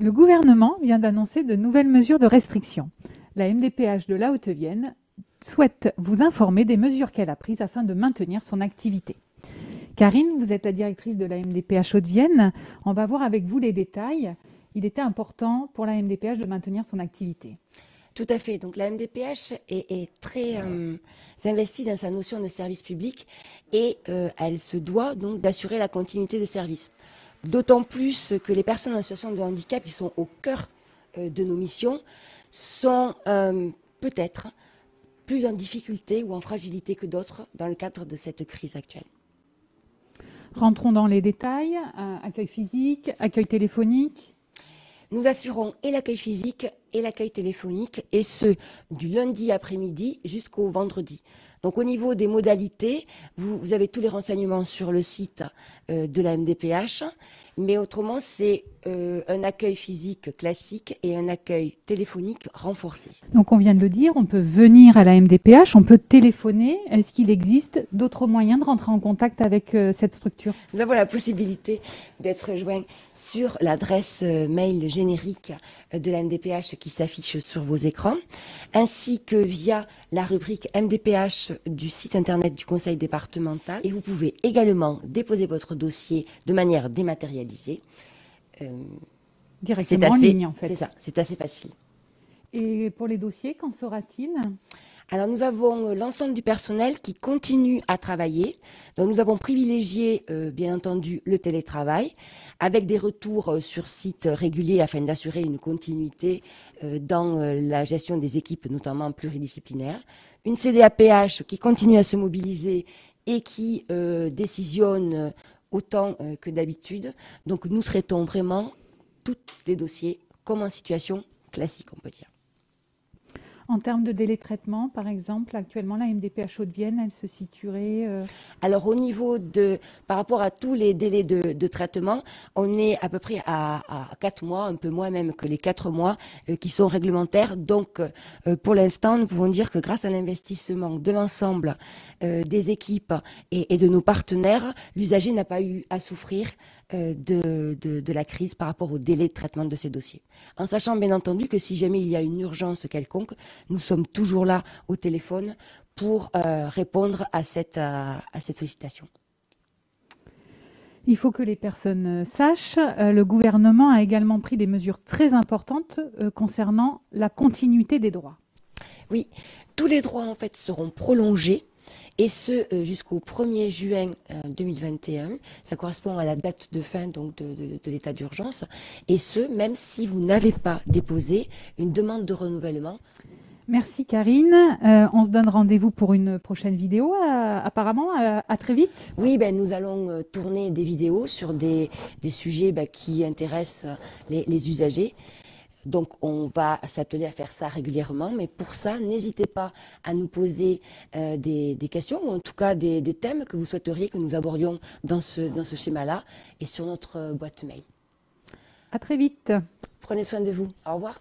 Le gouvernement vient d'annoncer de nouvelles mesures de restriction. La MDPH de la Haute-Vienne souhaite vous informer des mesures qu'elle a prises afin de maintenir son activité. Karine, vous êtes la directrice de la MDPH Haute-Vienne. On va voir avec vous les détails. Il était important pour la MDPH de maintenir son activité. Tout à fait. Donc la MDPH est, très euh, investie dans sa notion de service public et euh, elle se doit donc d'assurer la continuité des services. D'autant plus que les personnes en situation de handicap qui sont au cœur euh, de nos missions sont peut-être plus en difficulté ou en fragilité que d'autres dans le cadre de cette crise actuelle. Rentrons dans les détails. accueil physique, accueil téléphonique nous assurons et l'accueil physique et l'accueil téléphonique, et ce, du lundi après-midi jusqu'au vendredi. Donc au niveau des modalités, vous, avez tous les renseignements sur le site euh, de la MDPH, mais autrement c'est euh, un accueil physique classique et un accueil téléphonique renforcé. Donc on vient de le dire, on peut venir à la MDPH, on peut téléphoner. Est-ce qu'il existe d'autres moyens de rentrer en contact avec euh, cette structure? Nous avons la possibilité d'être joints sur l'adresse mail générique de la MDPH qui s'affiche sur vos écrans, ainsi que via la rubrique MDPH du site internet du conseil départemental et vous pouvez également déposer votre dossier de manière dématérialisée. Euh, Directement en ligne en fait. C'est ça, c'est assez facile. Et pour les dossiers, qu'en sera-t-il? Alors nous avons euh, l'ensemble du personnel qui continue à travailler. Donc nous avons privilégié euh, bien entendu le télétravail avec des retours sur site réguliers afin d'assurer une continuité dans la gestion des équipes notamment pluridisciplinaires. Une CDAPH qui continue à se mobiliser et qui décisionne autant que d'habitude. Donc nous traitons vraiment tous les dossiers comme en situation classique on peut dire. En termes de délai de traitement, par exemple, actuellement, la MDPH Haute-Vienne, elle se situerait euh, Alors, au niveau de, par rapport à tous les délais de, traitement, on est à peu près à, à, 4 mois, un peu moins même que les 4 mois euh, qui sont réglementaires. Donc, euh, pour l'instant, nous pouvons dire que grâce à l'investissement de l'ensemble des équipes et, et, de nos partenaires, l'usager n'a pas eu à souffrir de, de, de la crise par rapport au délai de traitement de ces dossiers. En sachant, bien entendu, que si jamais il y a une urgence quelconque, nous sommes toujours là au téléphone pour euh, répondre à cette, euh, à cette sollicitation. Il faut que les personnes euh, sachent, le gouvernement a également pris des mesures très importantes concernant la continuité des droits. Oui, tous les droits en fait seront prolongés et ce jusqu'au 1er juin 2021. Ça correspond à la date de fin donc, de, de l'état d'urgence. Et ce, même si vous n'avez pas déposé une demande de renouvellement Merci Karine. Euh, on se donne rendez-vous pour une prochaine vidéo, euh, apparemment. Euh, à très vite. Oui, ben, nous allons tourner des vidéos sur des, sujets ben, qui intéressent les, usagers. Donc on va s'atteler à faire ça régulièrement, mais pour ça, n'hésitez pas à nous poser des, questions ou en tout cas des, thèmes que vous souhaiteriez que nous abordions dans ce, dans ce schéma-là et sur notre boîte mail. À très vite. Prenez soin de vous. Au revoir.